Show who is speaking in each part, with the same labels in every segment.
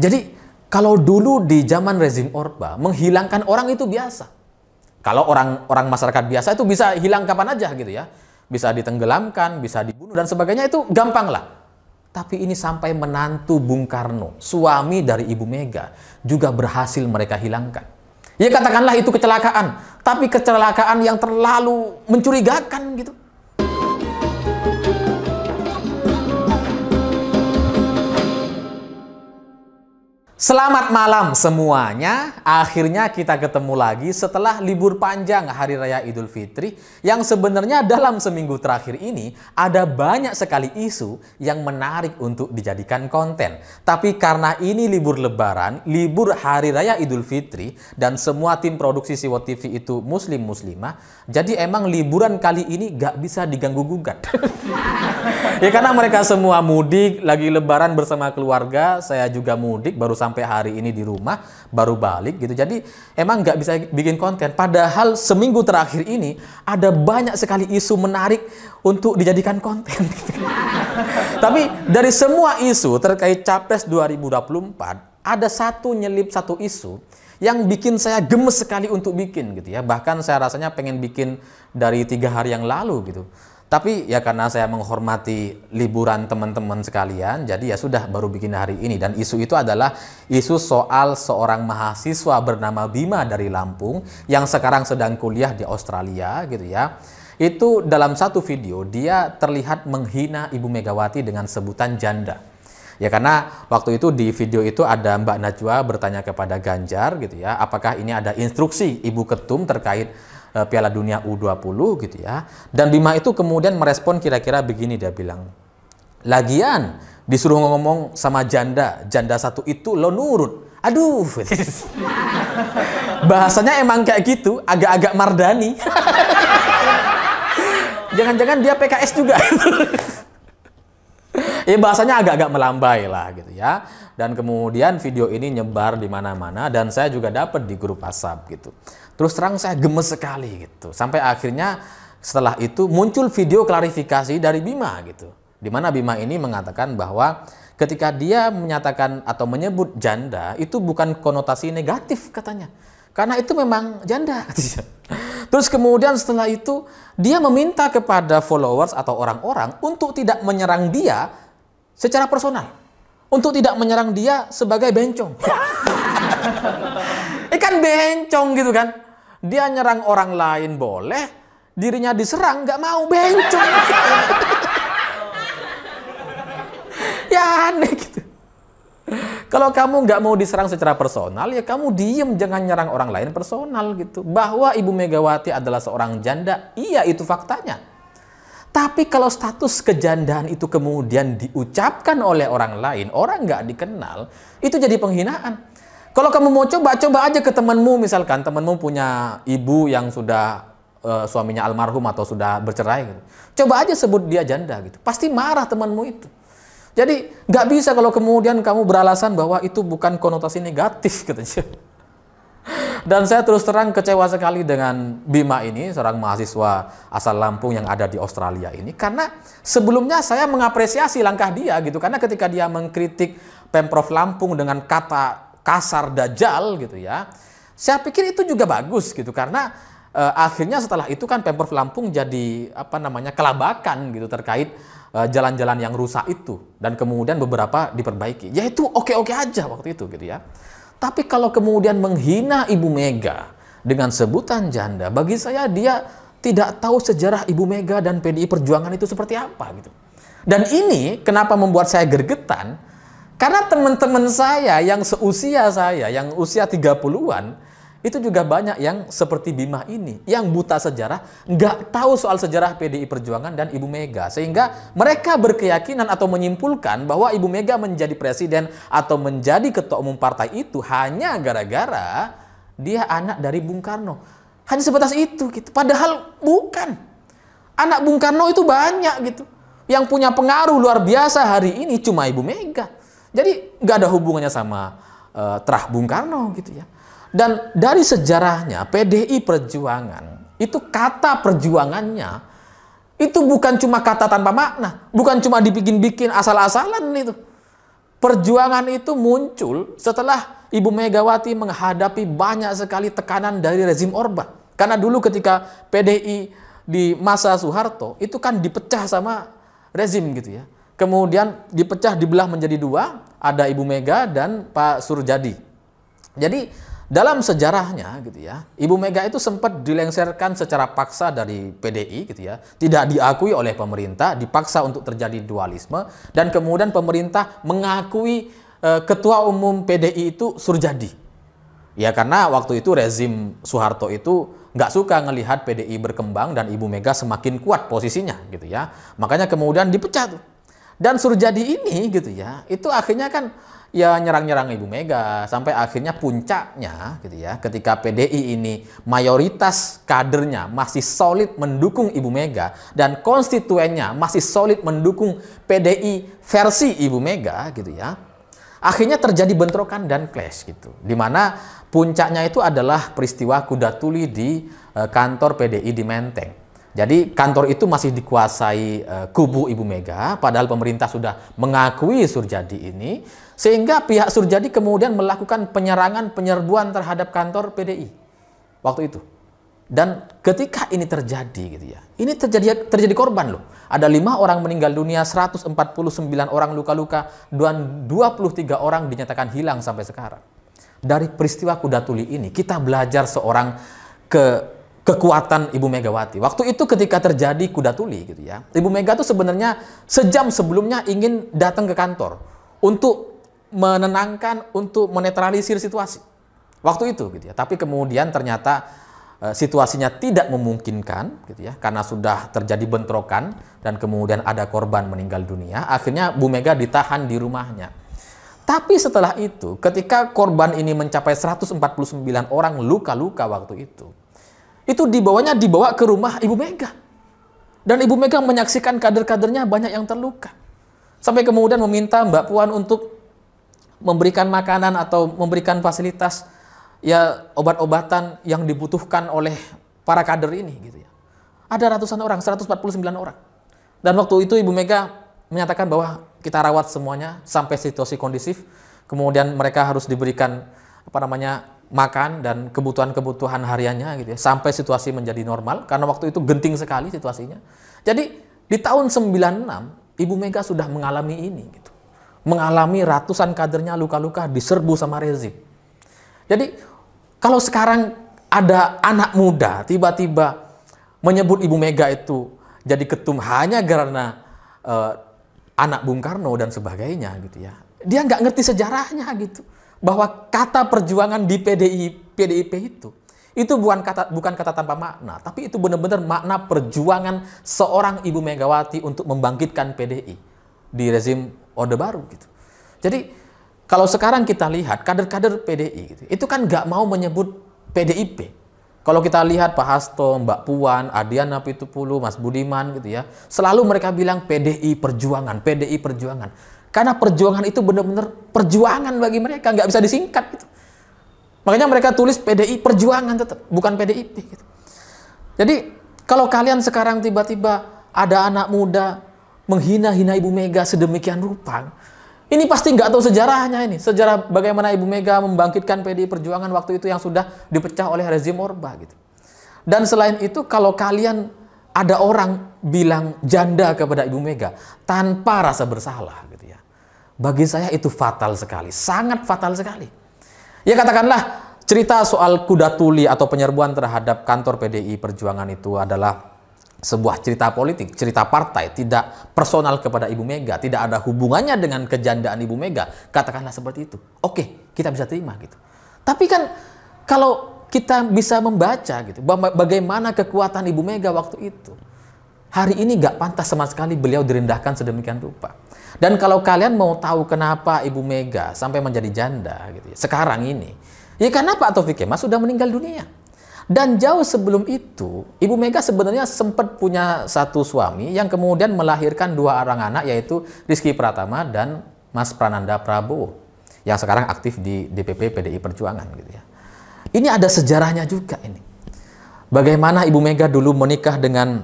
Speaker 1: Jadi kalau dulu di zaman rezim Orba menghilangkan orang itu biasa. Kalau orang orang masyarakat biasa itu bisa hilang kapan aja gitu ya. Bisa ditenggelamkan, bisa dibunuh dan sebagainya itu gampang lah. Tapi ini sampai menantu Bung Karno, suami dari Ibu Mega, juga berhasil mereka hilangkan. Ya katakanlah itu kecelakaan, tapi kecelakaan yang terlalu mencurigakan gitu. Selamat malam semuanya. Akhirnya kita ketemu lagi setelah libur panjang Hari Raya Idul Fitri yang sebenarnya dalam seminggu terakhir ini ada banyak sekali isu yang menarik untuk dijadikan konten. Tapi karena ini libur lebaran, libur Hari Raya Idul Fitri dan semua tim produksi Siwo TV itu muslim-muslimah, jadi emang liburan kali ini gak bisa diganggu gugat. ya karena mereka semua mudik, lagi lebaran bersama keluarga, saya juga mudik baru sampai sampai hari ini di rumah baru balik gitu. Jadi emang nggak bisa bikin konten. Padahal seminggu terakhir ini ada banyak sekali isu menarik untuk dijadikan konten. Tapi dari semua isu terkait Capres 2024 ada satu nyelip satu isu yang bikin saya gemes sekali untuk bikin gitu ya. Bahkan saya rasanya pengen bikin dari tiga hari yang lalu gitu. Tapi ya karena saya menghormati liburan teman-teman sekalian, jadi ya sudah baru bikin hari ini. Dan isu itu adalah isu soal seorang mahasiswa bernama Bima dari Lampung yang sekarang sedang kuliah di Australia gitu ya. Itu dalam satu video dia terlihat menghina Ibu Megawati dengan sebutan janda. Ya karena waktu itu di video itu ada Mbak Najwa bertanya kepada Ganjar gitu ya, apakah ini ada instruksi Ibu Ketum terkait uh, Piala Dunia U20 gitu ya. Dan Bima itu kemudian merespon kira-kira begini dia bilang. Lagian disuruh ngomong sama janda, janda satu itu lo nurut. Aduh. Bahasanya emang kayak gitu, agak-agak mardani. Jangan-jangan dia PKS juga. ya bahasanya agak-agak melambai lah gitu ya. Dan kemudian video ini nyebar di mana-mana dan saya juga dapat di grup WhatsApp gitu. Terus terang saya gemes sekali gitu. Sampai akhirnya setelah itu muncul video klarifikasi dari Bima gitu. Di mana Bima ini mengatakan bahwa ketika dia menyatakan atau menyebut janda itu bukan konotasi negatif katanya. Karena itu memang janda. Terus kemudian setelah itu dia meminta kepada followers atau orang-orang untuk tidak menyerang dia secara personal. Untuk tidak menyerang dia sebagai bencong. Ikan bencong gitu kan. Dia nyerang orang lain boleh, dirinya diserang nggak mau bencong. ya aneh gitu. Kalau kamu nggak mau diserang secara personal, ya kamu diem, jangan nyerang orang lain personal gitu. Bahwa Ibu Megawati adalah seorang janda, iya itu faktanya. Tapi kalau status kejandaan itu kemudian diucapkan oleh orang lain, orang nggak dikenal, itu jadi penghinaan. Kalau kamu mau coba, coba aja ke temanmu misalkan temanmu punya ibu yang sudah uh, suaminya almarhum atau sudah bercerai gitu. Coba aja sebut dia janda gitu. Pasti marah temanmu itu. Jadi nggak bisa kalau kemudian kamu beralasan bahwa itu bukan konotasi negatif gitu. Dan saya terus terang kecewa sekali dengan Bima ini, seorang mahasiswa asal Lampung yang ada di Australia ini. Karena sebelumnya saya mengapresiasi langkah dia gitu. Karena ketika dia mengkritik Pemprov Lampung dengan kata kasar dajal gitu ya. Saya pikir itu juga bagus gitu karena e, akhirnya setelah itu kan Pemprov Lampung jadi apa namanya kelabakan gitu terkait eh, jalan-jalan yang rusak itu dan kemudian beberapa diperbaiki. Ya itu oke-oke aja waktu itu gitu ya. Tapi kalau kemudian menghina Ibu Mega dengan sebutan janda, bagi saya dia tidak tahu sejarah Ibu Mega dan PDI Perjuangan itu seperti apa gitu. Dan ini kenapa membuat saya gergetan? Karena teman-teman saya yang seusia saya, yang usia 30-an, itu juga banyak yang seperti Bima ini, yang buta sejarah, nggak tahu soal sejarah PDI Perjuangan dan Ibu Mega. Sehingga mereka berkeyakinan atau menyimpulkan bahwa Ibu Mega menjadi presiden atau menjadi ketua umum partai itu hanya gara-gara dia anak dari Bung Karno. Hanya sebatas itu gitu. Padahal bukan. Anak Bung Karno itu banyak gitu. Yang punya pengaruh luar biasa hari ini cuma Ibu Mega. Jadi nggak ada hubungannya sama uh, terah Bung Karno gitu ya. Dan dari sejarahnya PDI Perjuangan itu kata perjuangannya itu bukan cuma kata tanpa makna, bukan cuma dibikin-bikin asal-asalan itu. Perjuangan itu muncul setelah Ibu Megawati menghadapi banyak sekali tekanan dari rezim Orba. Karena dulu ketika PDI di masa Soeharto itu kan dipecah sama rezim gitu ya. Kemudian dipecah dibelah menjadi dua, ada Ibu Mega dan Pak Surjadi. Jadi dalam sejarahnya gitu ya, Ibu Mega itu sempat dilengserkan secara paksa dari PDI gitu ya, tidak diakui oleh pemerintah, dipaksa untuk terjadi dualisme dan kemudian pemerintah mengakui e, ketua umum PDI itu Surjadi. Ya karena waktu itu rezim Soeharto itu nggak suka ngelihat PDI berkembang dan Ibu Mega semakin kuat posisinya gitu ya. Makanya kemudian dipecat. Dan Surjadi ini gitu ya, itu akhirnya kan ya nyerang-nyerang Ibu Mega sampai akhirnya puncaknya gitu ya ketika PDI ini mayoritas kadernya masih solid mendukung Ibu Mega dan konstituennya masih solid mendukung PDI versi Ibu Mega gitu ya akhirnya terjadi bentrokan dan clash gitu di mana puncaknya itu adalah peristiwa kuda tuli di eh, kantor PDI di Menteng jadi kantor itu masih dikuasai uh, kubu Ibu Mega, padahal pemerintah sudah mengakui Surjadi ini, sehingga pihak Surjadi kemudian melakukan penyerangan penyerbuan terhadap kantor PDI waktu itu. Dan ketika ini terjadi gitu ya, ini terjadi terjadi korban loh. Ada lima orang meninggal dunia, 149 orang luka-luka, dan 23 orang dinyatakan hilang sampai sekarang. Dari peristiwa kuda tuli ini, kita belajar seorang ke kekuatan Ibu Megawati. Waktu itu ketika terjadi kuda tuli gitu ya. Ibu Mega itu sebenarnya sejam sebelumnya ingin datang ke kantor untuk menenangkan, untuk menetralisir situasi. Waktu itu gitu ya. Tapi kemudian ternyata e, situasinya tidak memungkinkan gitu ya karena sudah terjadi bentrokan dan kemudian ada korban meninggal dunia. Akhirnya Bu Mega ditahan di rumahnya. Tapi setelah itu, ketika korban ini mencapai 149 orang luka-luka waktu itu, itu dibawanya dibawa ke rumah Ibu Mega. Dan Ibu Mega menyaksikan kader-kadernya banyak yang terluka. Sampai kemudian meminta Mbak Puan untuk memberikan makanan atau memberikan fasilitas ya obat-obatan yang dibutuhkan oleh para kader ini gitu ya. Ada ratusan orang, 149 orang. Dan waktu itu Ibu Mega menyatakan bahwa kita rawat semuanya sampai situasi kondisif. Kemudian mereka harus diberikan apa namanya makan dan kebutuhan-kebutuhan hariannya gitu ya sampai situasi menjadi normal karena waktu itu genting sekali situasinya. Jadi di tahun 96 Ibu Mega sudah mengalami ini gitu. Mengalami ratusan kadernya luka-luka diserbu sama rezim. Jadi kalau sekarang ada anak muda tiba-tiba menyebut Ibu Mega itu jadi ketum hanya karena uh, anak Bung Karno dan sebagainya gitu ya. Dia nggak ngerti sejarahnya gitu bahwa kata perjuangan di PDI PDIP itu itu bukan kata bukan kata tanpa makna, tapi itu benar-benar makna perjuangan seorang Ibu Megawati untuk membangkitkan PDI di rezim Orde Baru gitu. Jadi kalau sekarang kita lihat kader-kader PDI gitu, itu kan nggak mau menyebut PDIP. Kalau kita lihat Pak Hasto, Mbak Puan, Adiana Pitupulu, Mas Budiman gitu ya, selalu mereka bilang PDI Perjuangan, PDI Perjuangan. Karena perjuangan itu benar-benar perjuangan bagi mereka, nggak bisa disingkat gitu. Makanya mereka tulis PDI perjuangan tetap, bukan PDIP gitu. Jadi kalau kalian sekarang tiba-tiba ada anak muda menghina-hina Ibu Mega sedemikian rupa, ini pasti nggak tahu sejarahnya ini. Sejarah bagaimana Ibu Mega membangkitkan PDI Perjuangan waktu itu yang sudah dipecah oleh rezim Orba gitu. Dan selain itu kalau kalian ada orang bilang janda kepada Ibu Mega tanpa rasa bersalah bagi saya itu fatal sekali, sangat fatal sekali. Ya katakanlah cerita soal kuda tuli atau penyerbuan terhadap kantor PDI Perjuangan itu adalah sebuah cerita politik, cerita partai, tidak personal kepada Ibu Mega, tidak ada hubungannya dengan kejandaan Ibu Mega. Katakanlah seperti itu. Oke, kita bisa terima gitu. Tapi kan kalau kita bisa membaca gitu, bagaimana kekuatan Ibu Mega waktu itu. Hari ini gak pantas sama sekali beliau direndahkan sedemikian rupa. Dan kalau kalian mau tahu kenapa Ibu Mega sampai menjadi janda gitu ya, sekarang ini, ya karena Pak Taufik Kemas sudah meninggal dunia. Dan jauh sebelum itu, Ibu Mega sebenarnya sempat punya satu suami yang kemudian melahirkan dua orang anak yaitu Rizky Pratama dan Mas Prananda Prabowo yang sekarang aktif di DPP PDI Perjuangan gitu ya. Ini ada sejarahnya juga ini. Bagaimana Ibu Mega dulu menikah dengan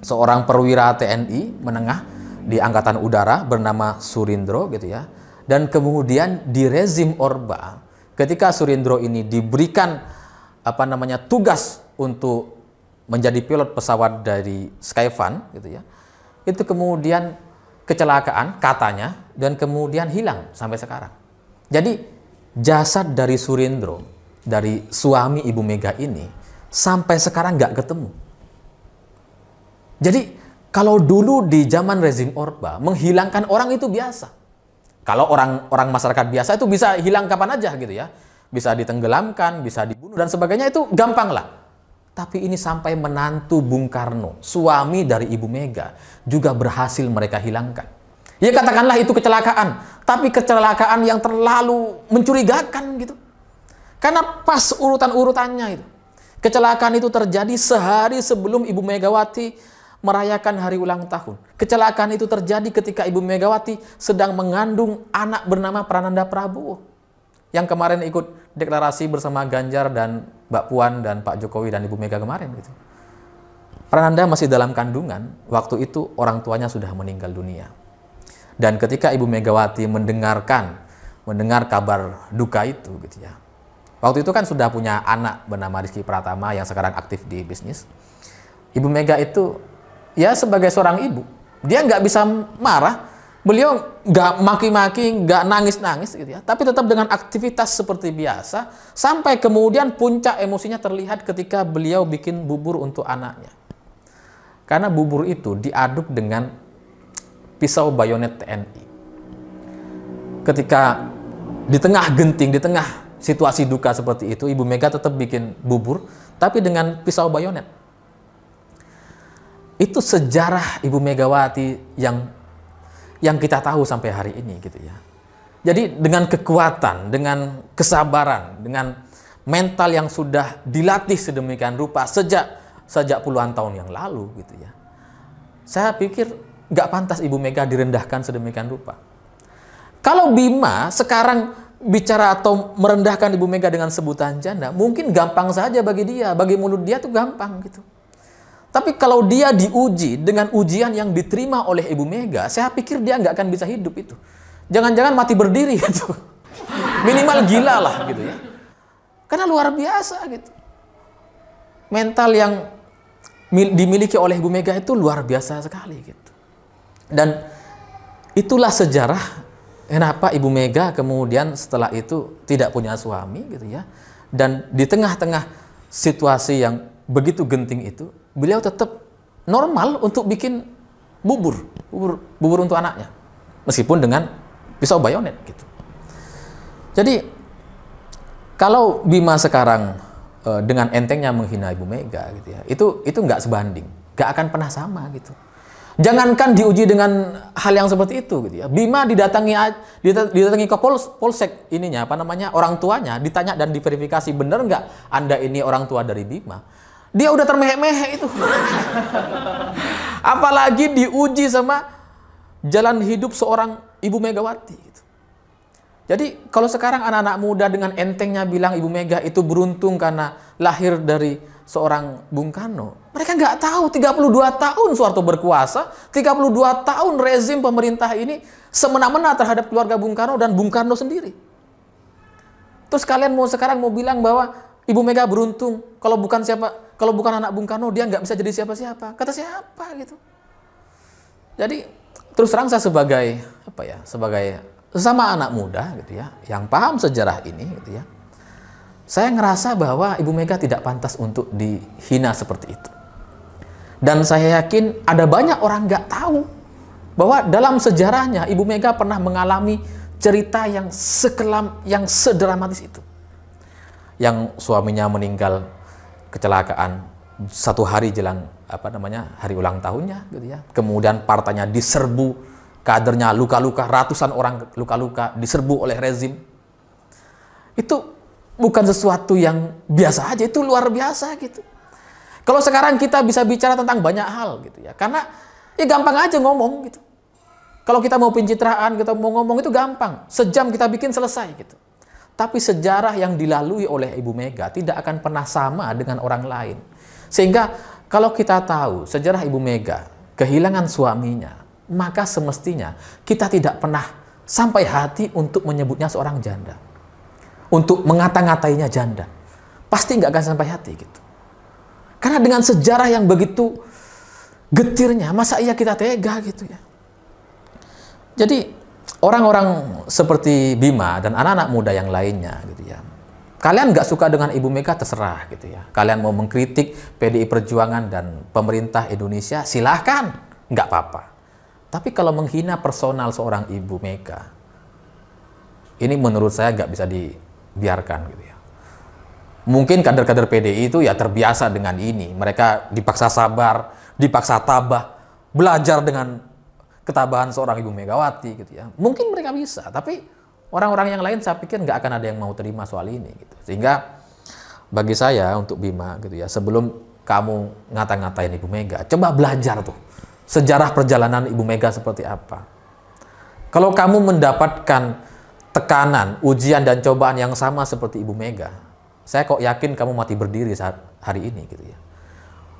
Speaker 1: seorang perwira TNI menengah di Angkatan Udara bernama Surindro gitu ya. Dan kemudian di rezim Orba, ketika Surindro ini diberikan apa namanya tugas untuk menjadi pilot pesawat dari Skyfan gitu ya. Itu kemudian kecelakaan katanya dan kemudian hilang sampai sekarang. Jadi jasad dari Surindro, dari suami Ibu Mega ini sampai sekarang nggak ketemu. Jadi kalau dulu di zaman rezim Orba menghilangkan orang itu biasa. Kalau orang-orang masyarakat biasa itu bisa hilang kapan aja gitu ya. Bisa ditenggelamkan, bisa dibunuh dan sebagainya itu gampang lah. Tapi ini sampai menantu Bung Karno, suami dari Ibu Mega, juga berhasil mereka hilangkan. Ya katakanlah itu kecelakaan, tapi kecelakaan yang terlalu mencurigakan gitu. Karena pas urutan-urutannya itu. Kecelakaan itu terjadi sehari sebelum Ibu Megawati merayakan hari ulang tahun. Kecelakaan itu terjadi ketika Ibu Megawati sedang mengandung anak bernama Prananda Prabowo. Yang kemarin ikut deklarasi bersama Ganjar dan Mbak Puan dan Pak Jokowi dan Ibu Mega kemarin gitu. Prananda masih dalam kandungan, waktu itu orang tuanya sudah meninggal dunia. Dan ketika Ibu Megawati mendengarkan mendengar kabar duka itu gitu ya. Waktu itu kan sudah punya anak bernama Rizky Pratama yang sekarang aktif di bisnis. Ibu Mega itu ya sebagai seorang ibu, dia nggak bisa marah, beliau nggak maki-maki, nggak nangis-nangis gitu ya, tapi tetap dengan aktivitas seperti biasa, sampai kemudian puncak emosinya terlihat ketika beliau bikin bubur untuk anaknya. Karena bubur itu diaduk dengan pisau bayonet TNI. Ketika di tengah genting, di tengah situasi duka seperti itu, Ibu Mega tetap bikin bubur, tapi dengan pisau bayonet. Itu sejarah Ibu Megawati yang yang kita tahu sampai hari ini gitu ya. Jadi dengan kekuatan, dengan kesabaran, dengan mental yang sudah dilatih sedemikian rupa sejak sejak puluhan tahun yang lalu gitu ya. Saya pikir nggak pantas Ibu Mega direndahkan sedemikian rupa. Kalau Bima sekarang bicara atau merendahkan Ibu Mega dengan sebutan janda, mungkin gampang saja bagi dia, bagi mulut dia tuh gampang gitu. Tapi kalau dia diuji dengan ujian yang diterima oleh Ibu Mega, saya pikir dia nggak akan bisa hidup itu. Jangan-jangan mati berdiri itu. Minimal gila lah gitu ya. Karena luar biasa gitu. Mental yang dimiliki oleh Ibu Mega itu luar biasa sekali gitu. Dan itulah sejarah kenapa Ibu Mega kemudian setelah itu tidak punya suami gitu ya. Dan di tengah-tengah situasi yang begitu genting itu, beliau tetap normal untuk bikin bubur, bubur, bubur untuk anaknya. Meskipun dengan pisau bayonet gitu. Jadi kalau Bima sekarang e, dengan entengnya menghina Ibu Mega gitu ya, itu itu nggak sebanding, nggak akan pernah sama gitu. Jangankan diuji dengan hal yang seperti itu gitu ya. Bima didatangi didatangi ke Pols, Polsek ininya apa namanya orang tuanya ditanya dan diverifikasi benar nggak Anda ini orang tua dari Bima dia udah termehek-mehek itu. Apalagi diuji sama jalan hidup seorang Ibu Megawati. Gitu. Jadi kalau sekarang anak-anak muda dengan entengnya bilang Ibu Mega itu beruntung karena lahir dari seorang Bung Karno. Mereka nggak tahu 32 tahun Soeharto berkuasa, 32 tahun rezim pemerintah ini semena-mena terhadap keluarga Bung Karno dan Bung Karno sendiri. Terus kalian mau sekarang mau bilang bahwa Ibu Mega beruntung kalau bukan siapa kalau bukan anak Bung Karno, dia nggak bisa jadi siapa-siapa. Kata siapa gitu. Jadi terus terang saya sebagai apa ya, sebagai sama anak muda gitu ya, yang paham sejarah ini gitu ya. Saya ngerasa bahwa Ibu Mega tidak pantas untuk dihina seperti itu. Dan saya yakin ada banyak orang nggak tahu bahwa dalam sejarahnya Ibu Mega pernah mengalami cerita yang sekelam, yang sedramatis itu. Yang suaminya meninggal kecelakaan satu hari jelang apa namanya hari ulang tahunnya gitu ya. Kemudian partainya diserbu, kadernya luka-luka, ratusan orang luka-luka diserbu oleh rezim. Itu bukan sesuatu yang biasa aja, itu luar biasa gitu. Kalau sekarang kita bisa bicara tentang banyak hal gitu ya. Karena ya gampang aja ngomong gitu. Kalau kita mau pencitraan, kita mau ngomong itu gampang. Sejam kita bikin selesai gitu. Tapi sejarah yang dilalui oleh Ibu Mega tidak akan pernah sama dengan orang lain. Sehingga kalau kita tahu sejarah Ibu Mega kehilangan suaminya, maka semestinya kita tidak pernah sampai hati untuk menyebutnya seorang janda. Untuk mengata-ngatainya janda. Pasti nggak akan sampai hati gitu. Karena dengan sejarah yang begitu getirnya, masa iya kita tega gitu ya. Jadi orang-orang seperti Bima dan anak-anak muda yang lainnya gitu ya. Kalian nggak suka dengan Ibu Mega terserah gitu ya. Kalian mau mengkritik PDI Perjuangan dan pemerintah Indonesia silahkan, nggak apa-apa. Tapi kalau menghina personal seorang Ibu Mega, ini menurut saya nggak bisa dibiarkan gitu ya. Mungkin kader-kader PDI itu ya terbiasa dengan ini. Mereka dipaksa sabar, dipaksa tabah, belajar dengan ketabahan seorang Ibu Megawati gitu ya. Mungkin mereka bisa, tapi orang-orang yang lain saya pikir nggak akan ada yang mau terima soal ini gitu. Sehingga bagi saya untuk Bima gitu ya, sebelum kamu ngata-ngatain Ibu Mega, coba belajar tuh sejarah perjalanan Ibu Mega seperti apa. Kalau kamu mendapatkan tekanan, ujian dan cobaan yang sama seperti Ibu Mega, saya kok yakin kamu mati berdiri saat hari ini gitu ya.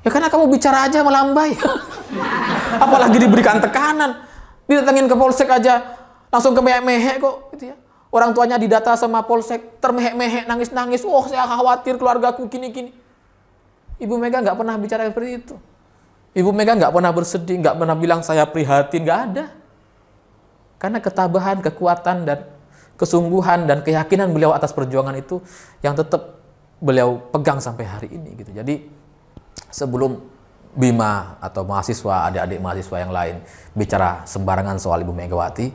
Speaker 1: Ya karena kamu bicara aja melambai. Apalagi diberikan tekanan. Didatengin ke polsek aja langsung ke mehek kok gitu ya. Orang tuanya didata sama polsek, termehek-mehek, nangis-nangis. Oh, saya khawatir keluargaku gini-gini. Ibu Mega nggak pernah bicara seperti itu. Ibu Mega nggak pernah bersedih, nggak pernah bilang saya prihatin, nggak ada. Karena ketabahan, kekuatan, dan kesungguhan dan keyakinan beliau atas perjuangan itu yang tetap beliau pegang sampai hari ini gitu. Jadi sebelum Bima atau mahasiswa, adik-adik mahasiswa yang lain bicara sembarangan soal Ibu Megawati,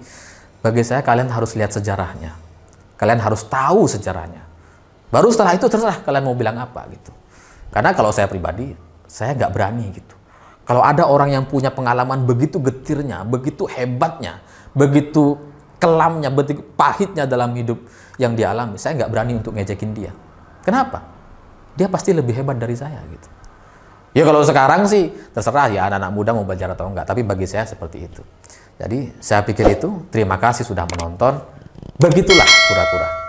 Speaker 1: bagi saya kalian harus lihat sejarahnya. Kalian harus tahu sejarahnya. Baru setelah itu terserah kalian mau bilang apa gitu. Karena kalau saya pribadi, saya nggak berani gitu. Kalau ada orang yang punya pengalaman begitu getirnya, begitu hebatnya, begitu kelamnya, begitu pahitnya dalam hidup yang dia alami, saya nggak berani untuk ngejekin dia. Kenapa? Dia pasti lebih hebat dari saya gitu. Ya kalau sekarang sih terserah ya anak-anak muda mau belajar atau enggak, tapi bagi saya seperti itu. Jadi saya pikir itu, terima kasih sudah menonton. Begitulah kura-kura.